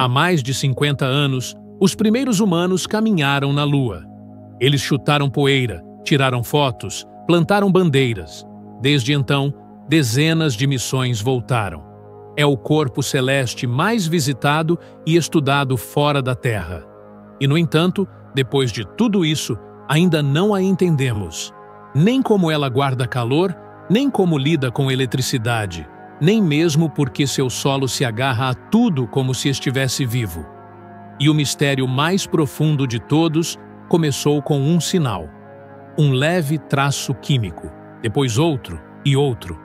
Há mais de 50 anos, os primeiros humanos caminharam na Lua. Eles chutaram poeira, tiraram fotos, plantaram bandeiras. Desde então, dezenas de missões voltaram. É o corpo celeste mais visitado e estudado fora da Terra. E, no entanto, depois de tudo isso, ainda não a entendemos. Nem como ela guarda calor, nem como lida com eletricidade, nem mesmo porque seu solo se agarra a tudo como se estivesse vivo. E o mistério mais profundo de todos começou com um sinal: um leve traço químico, depois outro e outro.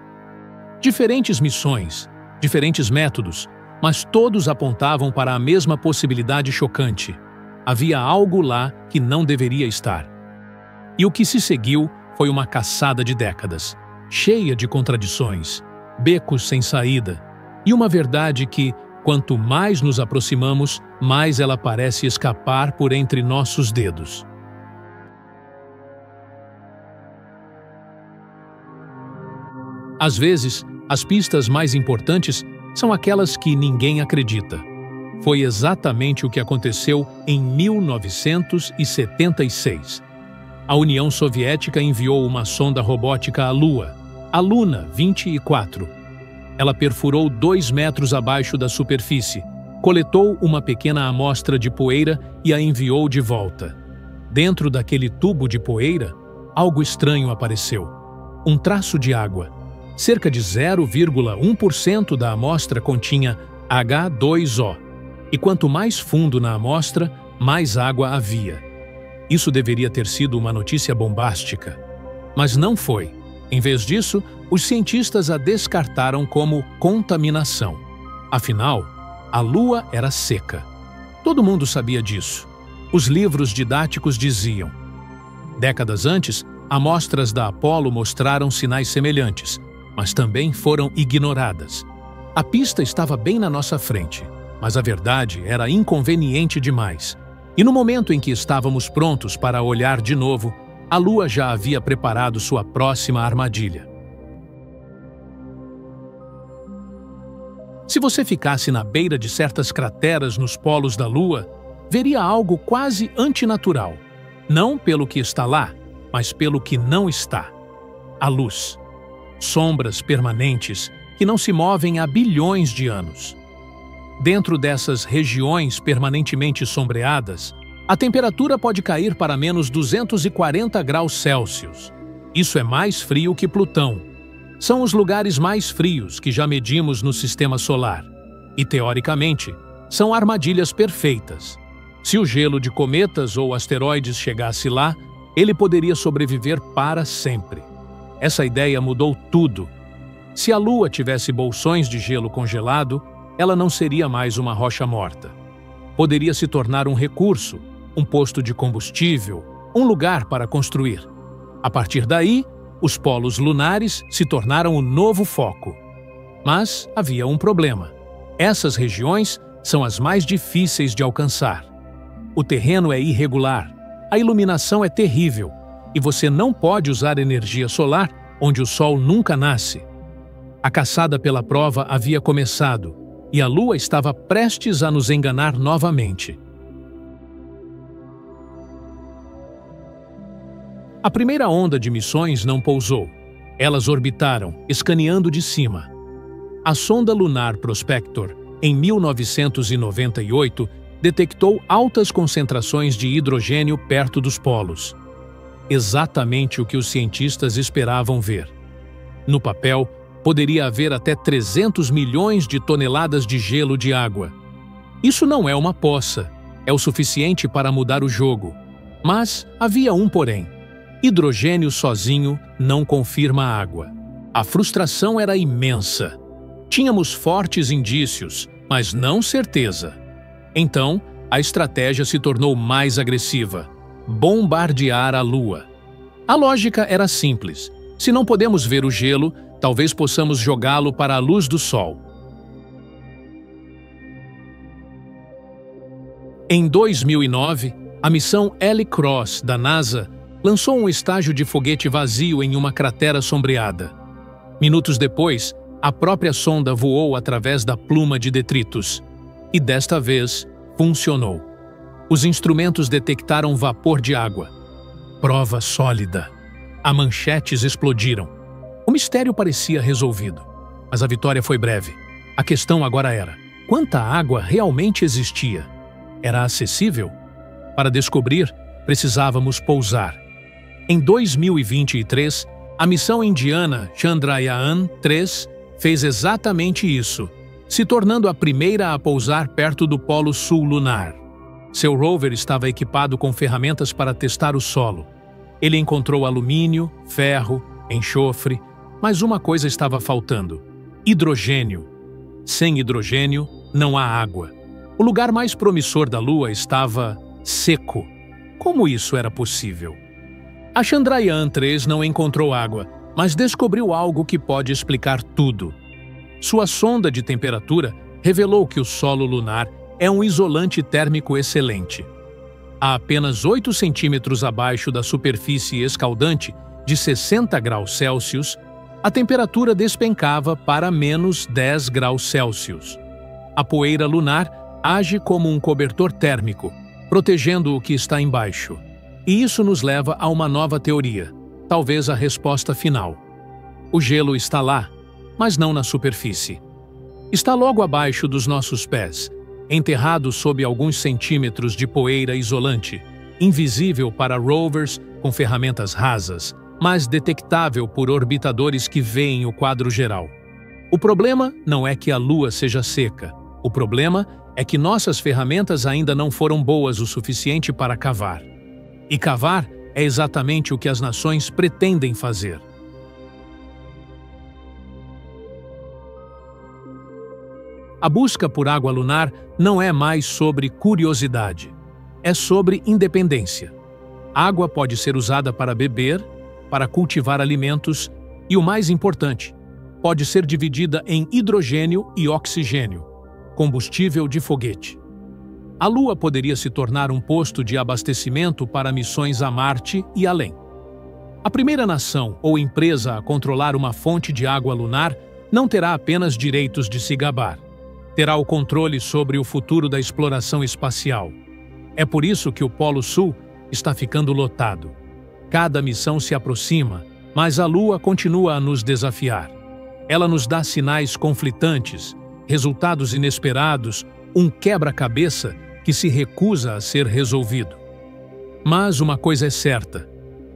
Diferentes missões, diferentes métodos, mas todos apontavam para a mesma possibilidade chocante. Havia algo lá que não deveria estar. E o que se seguiu foi uma caçada de décadas, cheia de contradições, becos sem saída, e uma verdade que, quanto mais nos aproximamos, mais ela parece escapar por entre nossos dedos. Às vezes, as pistas mais importantes são aquelas que ninguém acredita. Foi exatamente o que aconteceu em 1976 a União Soviética enviou uma sonda robótica à Lua, a Luna 24. Ela perfurou dois metros abaixo da superfície, coletou uma pequena amostra de poeira e a enviou de volta. Dentro daquele tubo de poeira, algo estranho apareceu. Um traço de água. Cerca de 0,1% da amostra continha H2O. E quanto mais fundo na amostra, mais água havia. Isso deveria ter sido uma notícia bombástica. Mas não foi. Em vez disso, os cientistas a descartaram como contaminação. Afinal, a Lua era seca. Todo mundo sabia disso. Os livros didáticos diziam. Décadas antes, amostras da Apollo mostraram sinais semelhantes, mas também foram ignoradas. A pista estava bem na nossa frente, mas a verdade era inconveniente demais. E no momento em que estávamos prontos para olhar de novo, a Lua já havia preparado sua próxima armadilha. Se você ficasse na beira de certas crateras nos polos da Lua, veria algo quase antinatural. Não pelo que está lá, mas pelo que não está. A luz. Sombras permanentes que não se movem há bilhões de anos. Dentro dessas regiões permanentemente sombreadas, a temperatura pode cair para menos 240 graus Celsius. Isso é mais frio que Plutão. São os lugares mais frios que já medimos no sistema solar. E, teoricamente, são armadilhas perfeitas. Se o gelo de cometas ou asteroides chegasse lá, ele poderia sobreviver para sempre. Essa ideia mudou tudo. Se a Lua tivesse bolsões de gelo congelado, ela não seria mais uma rocha morta. Poderia se tornar um recurso, um posto de combustível, um lugar para construir. A partir daí, os polos lunares se tornaram o novo foco. Mas havia um problema. Essas regiões são as mais difíceis de alcançar. O terreno é irregular, a iluminação é terrível e você não pode usar energia solar onde o sol nunca nasce. A caçada pela prova havia começado e a Lua estava prestes a nos enganar novamente. A primeira onda de missões não pousou. Elas orbitaram, escaneando de cima. A sonda lunar Prospector, em 1998, detectou altas concentrações de hidrogênio perto dos polos. Exatamente o que os cientistas esperavam ver. No papel, poderia haver até 300 milhões de toneladas de gelo de água. Isso não é uma poça, é o suficiente para mudar o jogo. Mas havia um porém. Hidrogênio sozinho não confirma água. A frustração era imensa. Tínhamos fortes indícios, mas não certeza. Então, a estratégia se tornou mais agressiva: bombardear a Lua. A lógica era simples. Se não podemos ver o gelo, talvez possamos jogá-lo para a luz do Sol. Em 2009, a missão L-Cross da NASA lançou um estágio de foguete vazio em uma cratera sombreada. Minutos depois, a própria sonda voou através da pluma de detritos. E desta vez, funcionou. Os instrumentos detectaram vapor de água. Prova sólida. As manchetes explodiram. O mistério parecia resolvido. Mas a vitória foi breve. A questão agora era: quanta água realmente existia? Era acessível? Para descobrir, precisávamos pousar. Em 2023, a missão indiana Chandrayaan-3 fez exatamente isso, se tornando a primeira a pousar perto do Polo Sul lunar. Seu rover estava equipado com ferramentas para testar o solo. Ele encontrou alumínio, ferro, enxofre, mas uma coisa estava faltando: hidrogênio. Sem hidrogênio, não há água. O lugar mais promissor da Lua estava seco. Como isso era possível? A Chandrayaan-3 não encontrou água, mas descobriu algo que pode explicar tudo. Sua sonda de temperatura revelou que o solo lunar é um isolante térmico excelente. A apenas 8 centímetros abaixo da superfície escaldante, de 60 graus Celsius, a temperatura despencava para menos 10 graus Celsius. A poeira lunar age como um cobertor térmico, protegendo o que está embaixo. E isso nos leva a uma nova teoria, talvez a resposta final. O gelo está lá, mas não na superfície. Está logo abaixo dos nossos pés, enterrado sob alguns centímetros de poeira isolante, invisível para rovers com ferramentas rasas, mas detectável por orbitadores que veem o quadro geral. O problema não é que a Lua seja seca. O problema é que nossas ferramentas ainda não foram boas o suficiente para cavar. E cavar é exatamente o que as nações pretendem fazer. A busca por água lunar não é mais sobre curiosidade, é sobre independência. Água pode ser usada para beber, para cultivar alimentos e, o mais importante, pode ser dividida em hidrogênio e oxigênio, combustível de foguete. A Lua poderia se tornar um posto de abastecimento para missões a Marte e além. A primeira nação ou empresa a controlar uma fonte de água lunar não terá apenas direitos de se gabar terá o controle sobre o futuro da exploração espacial. É por isso que o Polo Sul está ficando lotado. Cada missão se aproxima, mas a Lua continua a nos desafiar. Ela nos dá sinais conflitantes, resultados inesperados, um quebra-cabeça que se recusa a ser resolvido. Mas uma coisa é certa: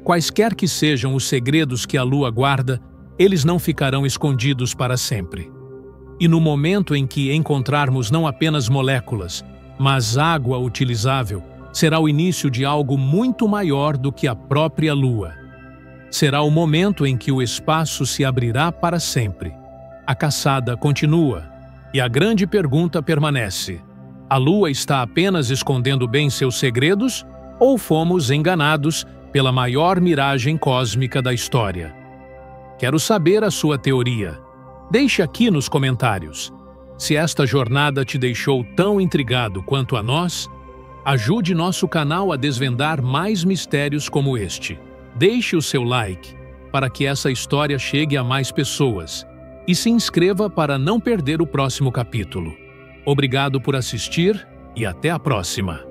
quaisquer que sejam os segredos que a Lua guarda, eles não ficarão escondidos para sempre. E no momento em que encontrarmos não apenas moléculas, mas água utilizável, será o início de algo muito maior do que a própria Lua. Será o momento em que o espaço se abrirá para sempre. A caçada continua e a grande pergunta permanece: a Lua está apenas escondendo bem seus segredos ou fomos enganados pela maior miragem cósmica da história? Quero saber a sua teoria. Deixe aqui nos comentários. Se esta jornada te deixou tão intrigado quanto a nós, ajude nosso canal a desvendar mais mistérios como este. Deixe o seu like para que essa história chegue a mais pessoas e se inscreva para não perder o próximo capítulo. Obrigado por assistir e até a próxima!